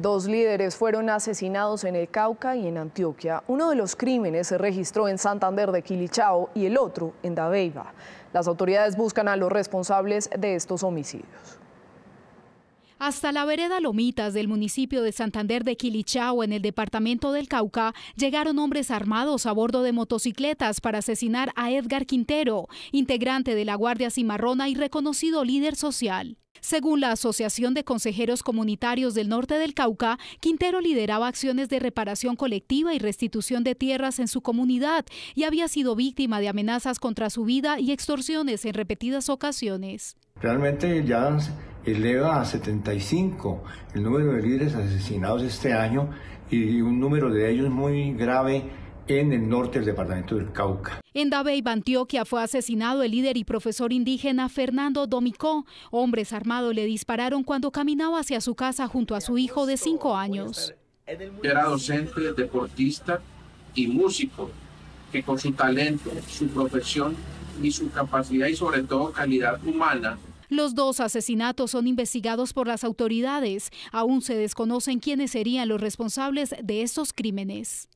Dos líderes fueron asesinados en el Cauca y en Antioquia. Uno de los crímenes se registró en Santander de Quilichao y el otro en Dabeiba. Las autoridades buscan a los responsables de estos homicidios. Hasta la vereda Lomitas del municipio de Santander de Quilichao, en el departamento del Cauca, llegaron hombres armados a bordo de motocicletas para asesinar a Edgar Quintero, integrante de la Guardia Cimarrona y reconocido líder social. Según la Asociación de Consejeros Comunitarios del Norte del Cauca, Quintero lideraba acciones de reparación colectiva y restitución de tierras en su comunidad y había sido víctima de amenazas contra su vida y extorsiones en repetidas ocasiones. Realmente ya eleva a 75 el número de líderes asesinados este año y un número de ellos muy grave en el norte del departamento del Cauca. En Dabeiba, Antioquia, fue asesinado el líder y profesor indígena Fernando Domicó. Hombres armados le dispararon cuando caminaba hacia su casa junto a su hijo de cinco años. Era docente, deportista y músico, que con su talento, su profesión y su capacidad y sobre todo calidad humana los dos asesinatos son investigados por las autoridades. Aún se desconocen quiénes serían los responsables de estos crímenes.